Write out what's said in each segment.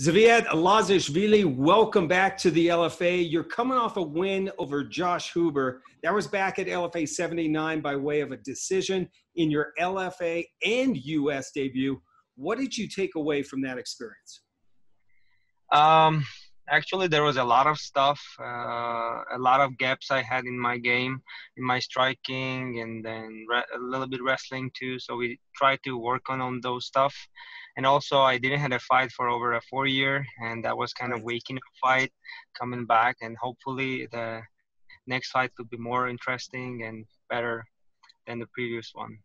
Zviad Lazishvili, welcome back to the LFA. You're coming off a win over Josh Huber. That was back at LFA 79 by way of a decision in your LFA and US debut. What did you take away from that experience? Um, actually, there was a lot of stuff, uh, a lot of gaps I had in my game, in my striking, and then re- a little bit wrestling too. So we tried to work on on those stuff and also I didn't have a fight for over a four year, and that was kind of waking up fight, coming back, and hopefully the next fight could be more interesting and better than the previous one.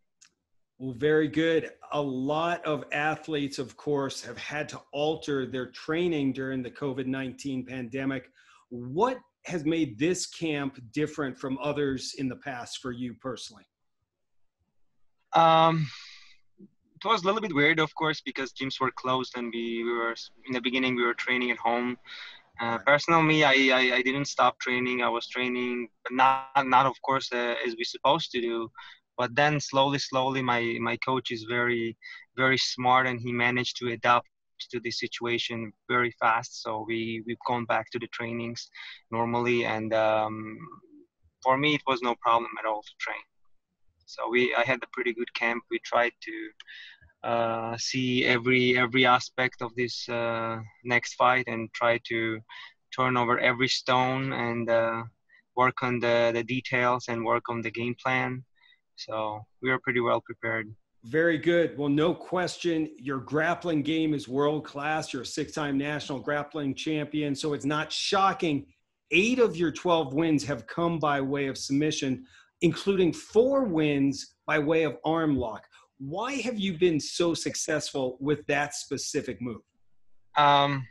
Well, very good. A lot of athletes, of course, have had to alter their training during the COVID 19 pandemic. What has made this camp different from others in the past for you personally? Um, it was a little bit weird, of course, because gyms were closed and we, we were in the beginning we were training at home. Uh, personally, I, I, I didn't stop training. I was training, but not not of course uh, as we supposed to do. But then slowly, slowly, my my coach is very very smart and he managed to adapt to the situation very fast. So we we've gone back to the trainings normally, and um, for me it was no problem at all to train. So we I had a pretty good camp. We tried to uh, see every every aspect of this uh, next fight and try to turn over every stone and uh, work on the, the details and work on the game plan. So we are pretty well prepared. Very good. Well, no question, your grappling game is world class. You're a six time national grappling champion. So it's not shocking. Eight of your 12 wins have come by way of submission, including four wins by way of arm lock. Why have you been so successful with that specific move? Um,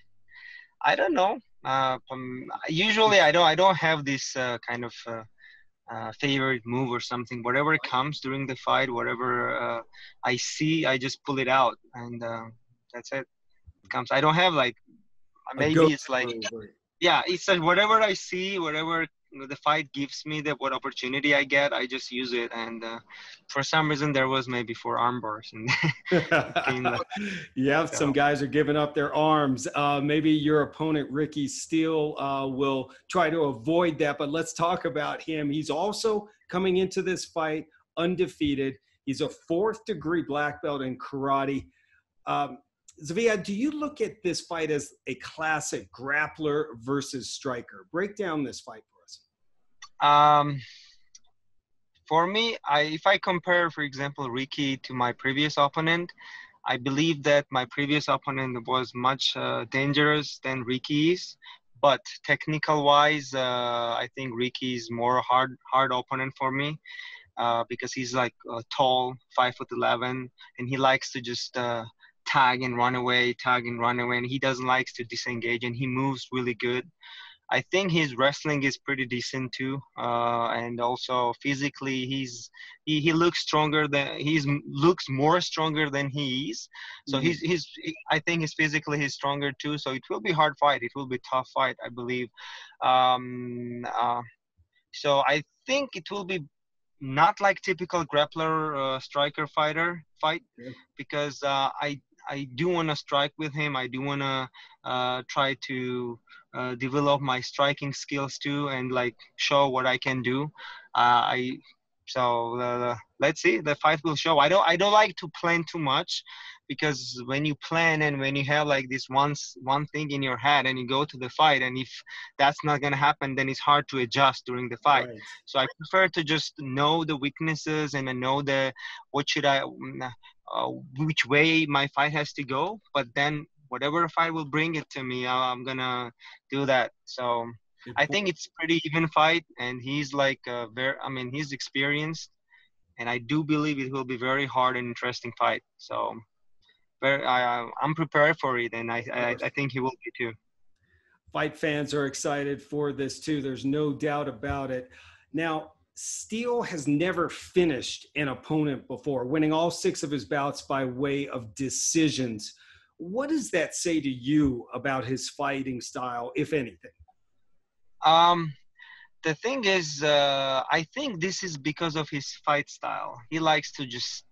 I don't know. Uh, um, usually, I don't. I don't have this uh, kind of uh, uh favorite move or something. Whatever comes during the fight, whatever uh, I see, I just pull it out, and uh, that's it. it. Comes. I don't have like maybe it's like yeah, it's like whatever I see, whatever the fight gives me that what opportunity I get, I just use it. And uh, for some reason, there was maybe four arm bars. And yeah, so. some guys are giving up their arms. Uh, maybe your opponent Ricky Steele uh, will try to avoid that. But let's talk about him. He's also coming into this fight undefeated. He's a fourth degree black belt in karate. Um, Zviad, do you look at this fight as a classic grappler versus striker? Break down this fight um, for me, I, if I compare, for example, Ricky to my previous opponent, I believe that my previous opponent was much uh, dangerous than Ricky is. But technical wise, uh, I think Ricky is more hard hard opponent for me uh, because he's like tall, five foot eleven, and he likes to just uh, tag and run away, tag and run away, and he doesn't like to disengage, and he moves really good. I think his wrestling is pretty decent too, uh, and also physically he's he, he looks stronger than he's looks more stronger than he is. So mm-hmm. he's he's I think he's physically he's stronger too. So it will be hard fight. It will be tough fight, I believe. Um, uh, so I think it will be not like typical grappler uh, striker fighter fight yeah. because uh, I I do want to strike with him. I do want to uh, try to uh, develop my striking skills too, and like show what I can do. Uh, I so uh, let's see. The fight will show. I don't I don't like to plan too much because when you plan and when you have like this one one thing in your head and you go to the fight and if that's not gonna happen then it's hard to adjust during the fight right. so i prefer to just know the weaknesses and know the what should i mm, uh, which way my fight has to go. But then whatever fight will bring it to me, I'm gonna do that. So I think it's pretty even fight, and he's like a very. I mean, he's experienced, and I do believe it will be very hard and interesting fight. So, very, I, I'm prepared for it, and I, I, I think he will be too. Fight fans are excited for this too. There's no doubt about it. Now, Steele has never finished an opponent before, winning all six of his bouts by way of decisions. What does that say to you about his fighting style, if anything? Um, the thing is, uh, I think this is because of his fight style. He likes to just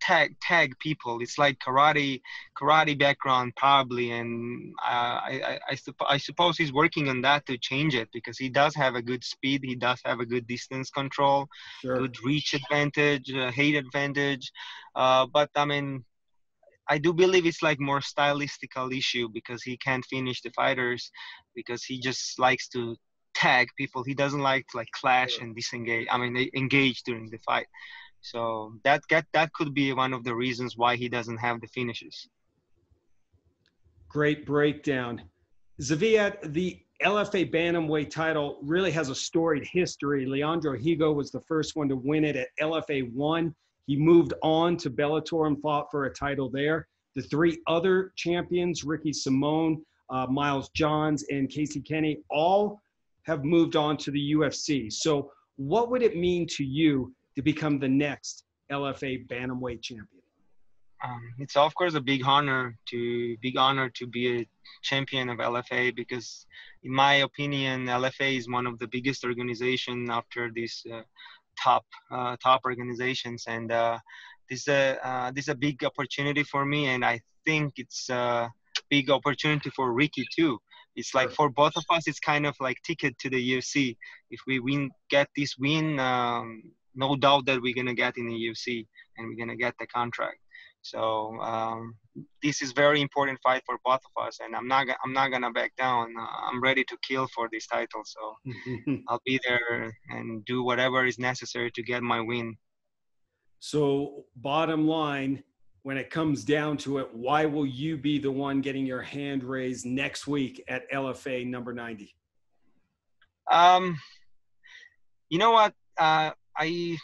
tag tag people. It's like karate karate background probably, and uh, I I, I, supp- I suppose he's working on that to change it because he does have a good speed. He does have a good distance control, sure. good reach advantage, uh, height advantage. Uh, but I mean, I do believe it's like more stylistical issue because he can't finish the fighters because he just likes to tag people. He doesn't like to like clash and disengage. I mean, engage during the fight. So that that that could be one of the reasons why he doesn't have the finishes. Great breakdown, Zviad. The LFA bantamweight title really has a storied history. Leandro Higo was the first one to win it at LFA one. He moved on to Bellator and fought for a title there. The three other champions, Ricky Simon, uh, Miles Johns, and Casey Kenney, all have moved on to the UFC. So, what would it mean to you to become the next LFA bantamweight champion? Um, it's of course a big honor to big honor to be a champion of LFA because, in my opinion, LFA is one of the biggest organization after these uh, top uh, top organizations, and uh, this is a uh, this is a big opportunity for me, and I think it's a big opportunity for Ricky too. It's like for both of us it's kind of like ticket to the UFC if we win get this win um, no doubt that we're gonna get in the UFC and we're gonna get the contract so um, this is very important fight for both of us and I'm not I'm not gonna back down I'm ready to kill for this title so I'll be there and do whatever is necessary to get my win so bottom line when it comes down to it, why will you be the one getting your hand raised next week at LFA number 90? Um, you know what? Uh, I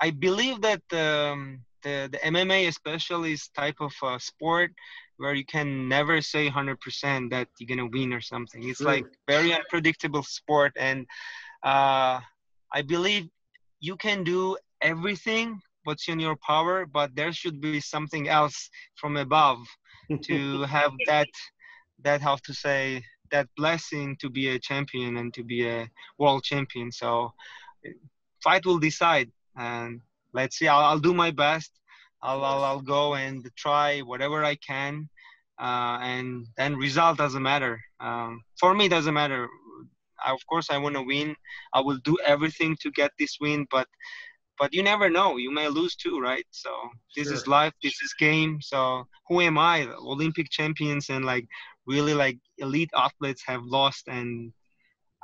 I believe that um, the the MMA especially is type of uh, sport where you can never say 100% that you're gonna win or something. It's like very unpredictable sport, and uh, I believe you can do everything what's in your power, but there should be something else from above to have that that how to say that blessing to be a champion and to be a world champion. So fight will decide, and let's see. I'll, I'll do my best. I'll, I'll, I'll go and try whatever I can, uh, and then result doesn't matter. Um, for me, doesn't matter. I, of course, I want to win. I will do everything to get this win, but but you never know you may lose too right so this sure. is life this is game so who am i olympic champions and like really like elite athletes have lost and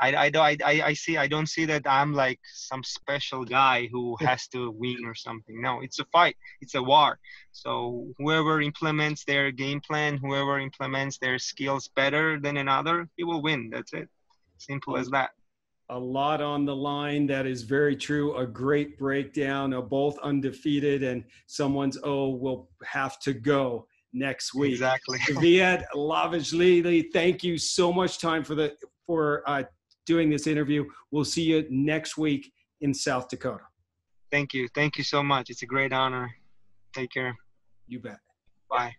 I, I, I, I see I don't see that I'm like some special guy who has to win or something. No, it's a fight. It's a war. So whoever implements their game plan, whoever implements their skills better than another, he will win. That's it. Simple as that a lot on the line. That is very true. A great breakdown of both undefeated and someone's oh will have to go next week. Exactly. Zviad Lazishvili, thank you so much time for the for uh, doing this interview. We'll see you next week in South Dakota. Thank you. Thank you so much. It's a great honor. Take care. You bet. Bye.